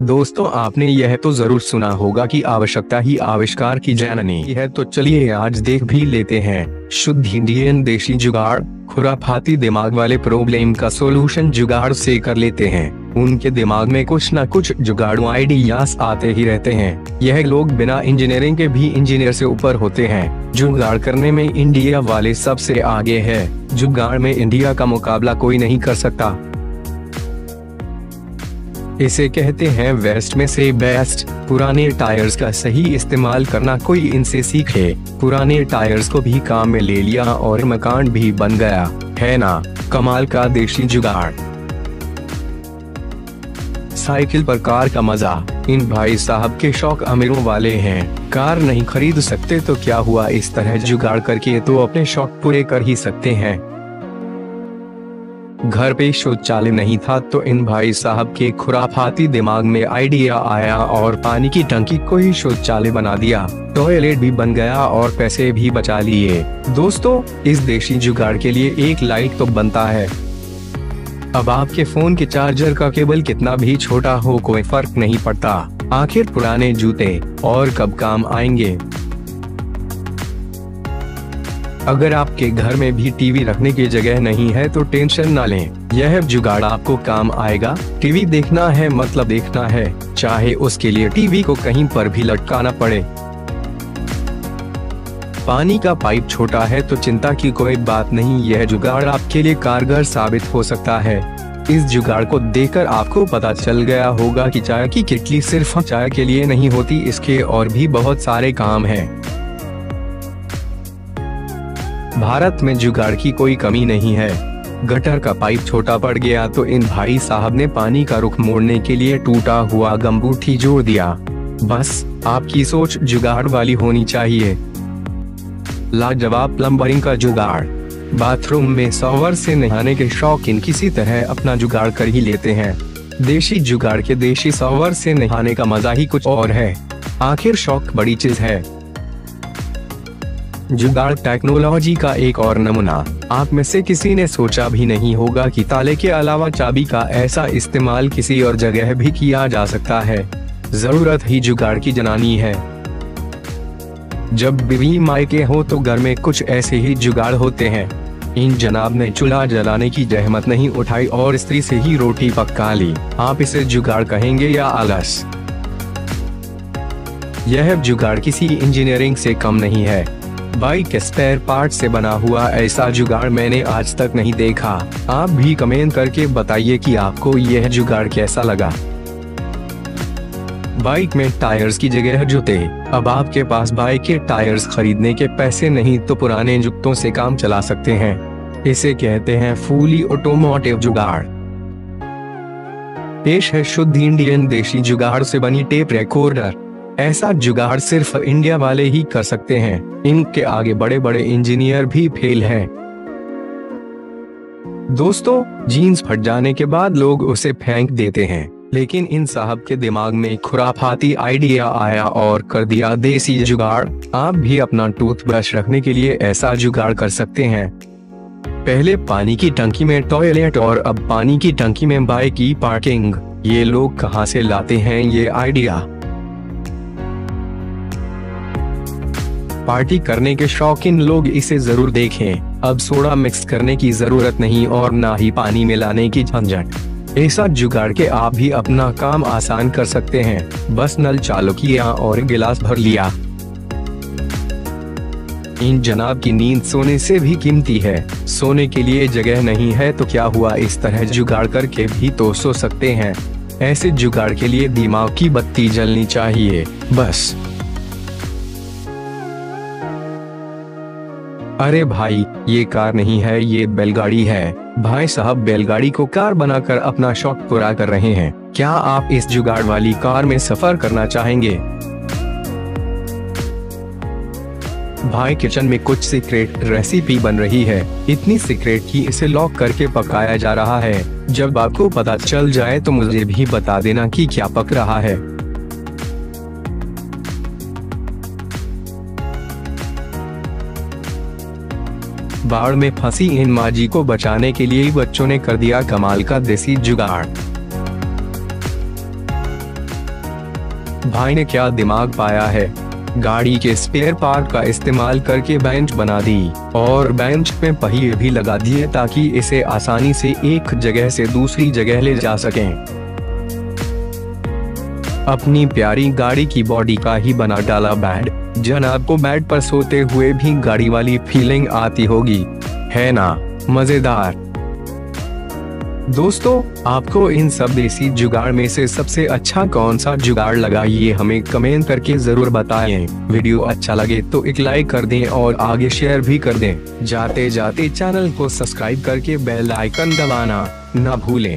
दोस्तों, आपने यह तो ज़रूर सुना होगा कि आवश्यकता ही आविष्कार की जननी है तो चलिए आज देख भी लेते हैं। शुद्ध इंडियन देशी जुगाड़, खुराफाती दिमाग वाले प्रॉब्लम का सोल्यूशन जुगाड़ से कर लेते हैं। उनके दिमाग में कुछ न कुछ जुगाड़ू आइडियाज़ आते ही रहते हैं। यह लोग बिना इंजीनियरिंग के भी इंजीनियर से ऊपर होते हैं। जुगाड़ करने में इंडिया वाले सबसे आगे है। जुगाड़ में इंडिया का मुकाबला कोई नहीं कर सकता। इसे कहते हैं वेस्ट में से बेस्ट। पुराने टायर्स का सही इस्तेमाल करना कोई इनसे सीखे। पुराने टायर्स को भी काम में ले लिया और मकान भी बन गया। है ना? कमाल का देशी जुगाड़। साइकिल पर कार का मज़ा। इन भाई साहब के शौक अमीरों वाले हैं। कार नहीं खरीद सकते तो क्या हुआ? इस तरह जुगाड़ करके तो अपने शौक पूरे कर ही सकते हैं। घर पे शौचालय नहीं था तो इन भाई साहब के खुराफाती दिमाग में आइडिया आया और पानी की टंकी को ही शौचालय बना दिया। टॉयलेट भी बन गया और पैसे भी बचा लिए। दोस्तों, इस देशी जुगाड़ के लिए एक लाइट तो बनता है। अब आपके फ़ोन के चार्जर का केबल कितना भी छोटा हो कोई फ़र्क नहीं पड़ता। आखिर पुराने जूते और कब काम आएँगे? अगर आपके घर में भी टीवी रखने की जगह नहीं है तो टेंशन ना लें। यह जुगाड़ आपको काम आएगा। टीवी देखना है मतलब देखना है। चाहे उसके लिए टीवी को कहीं पर भी लटकाना पड़े। पानी का पाइप छोटा है तो चिंता की कोई बात नहीं। यह जुगाड़ आपके लिए कारगर साबित हो सकता है। इस जुगाड़ को देखकर आपको पता चल गया होगा कि चाय की किटली सिर्फ़ चाय के लिए नहीं होती, इसके और भी बहुत सारे काम हैं। भारत में जुगाड़ की कोई कमी नहीं है। गटर का पाइप छोटा पड़ गया तो इन भाई साहब ने पानी का रुख मोड़ने के लिए टूटा हुआ गम्बूठी जोड़ दिया। बस, आपकी सोच जुगाड़ वाली होनी चाहिए। लाजवाब प्लम्बरिंग का जुगाड़। बाथरूम में सॉवर से नहाने के शौकीन किसी तरह अपना जुगाड़ कर ही लेते हैं। देशी जुगाड़ के देशी सॉवर से नहाने का मज़ा ही कुछ और है। आखिर शौक बड़ी चीज़ है। जुगाड़ टेक्नोलॉजी का एक और नमूना। आप में से किसी ने सोचा भी नहीं होगा कि ताले के अलावा चाबी का ऐसा इस्तेमाल किसी और जगह भी किया जा सकता है। ज़रूरत ही जुगाड़ की जनानी है। जब बीवी मायके हो तो घर में कुछ ऐसे ही जुगाड़ होते हैं। इन जनाब ने चूल्हा जलाने की जहमत नहीं उठाई और स्त्री से ही रोटी पका ली। आप इसे जुगाड़ कहेंगे या आलस? यह जुगाड़ किसी इंजीनियरिंग से कम नहीं है। बाइक के स्पेयर पार्ट से बना हुआ ऐसा जुगाड़ मैंने आज तक नहीं देखा। आप भी कमेंट करके बताइए कि आपको यह जुगाड़ कैसा लगा। बाइक में टायर्स की जगह जूते अब आपके पास बाइक के टायर्स खरीदने के पैसे नहीं तो पुराने जूतों से काम चला सकते हैं। इसे कहते हैं फूली ऑटोमोटिव जुगाड़। पेश है शुद्ध इंडियन देशी जुगाड़ से बनी टेप रिकॉर्डर ऐसा जुगाड़ सिर्फ़ इंडिया वाले ही कर सकते हैं। इनके आगे बड़े बड़े इंजीनियर भी फेल हैं। दोस्तों, जीन्स फट जाने के बाद लोग उसे फेंक देते हैं, लेकिन इन साहब के दिमाग में खुराफाती आइडिया आया और कर दिया देसी जुगाड़। आप भी अपना टूथब्रश रखने के लिए ऐसा जुगाड़ कर सकते हैं। पहले पानी की टंकी में टॉयलेट और अब पानी की टंकी में बाइक की पार्किंग। ये लोग कहाँ से लाते हैं ये आइडिया? पार्टी करने के शौकीन लोग इसे ज़रूर देखें। अब सोडा मिक्स करने की ज़रूरत नहीं और ना ही पानी मिलाने की झंझट। ऐसा जुगाड़ के आप भी अपना काम आसान कर सकते हैं। बस नल चालू किया और गिलास भर लिया। इन जनाब की नींद सोने से भी कीमती है। सोने के लिए जगह नहीं है तो क्या हुआ? इस तरह जुगाड़ करके भी तो सो सकते हैं। ऐसे जुगाड़ के लिए दिमाग की बत्ती जलनी चाहिए। बस। अरे भाई, ये कार नहीं है, ये बैलगाड़ी है। भाई साहब, बैलगाड़ी को कार बनाकर अपना शौक पूरा कर रहे हैं। क्या आप इस जुगाड़ वाली कार में सफ़र करना चाहेंगे? भाई, किचन में कुछ सीक्रेट रेसिपी बन रही है। इतनी सीक्रेट कि इसे लॉक करके पकाया जा रहा है। जब आपको पता चल जाए तो मुझे भी बता देना कि क्या पक रहा है। बाढ़ में फंसी इन माजी को बचाने के लिए बच्चों ने कर दिया कमाल का देसी जुगाड़। भाई ने क्या दिमाग पाया है? गाड़ी के स्पेयर पार्ट का इस्तेमाल करके बेंच बना दी, और बेंच पे पहिए भी लगा दिए ताकि इसे आसानी से एक जगह से दूसरी जगह ले जा सकें। अपनी प्यारी गाड़ी की बॉडी का ही बना डाला बेड जनाब को बेड पर सोते हुए भी गाड़ी वाली फीलिंग आती होगी। है ना? मज़ेदार। दोस्तों, आपको इन सब देसी जुगाड़ में से सबसे अच्छा कौन सा जुगाड़ लगा ये हमें कमेंट करके ज़रूर बताएँ। वीडियो अच्छा लगे तो एक लाइक कर दें और आगे शेयर भी कर दें। जाते जाते चैनल को सब्सक्राइब करके बेल आइकन दबाना न भूलें।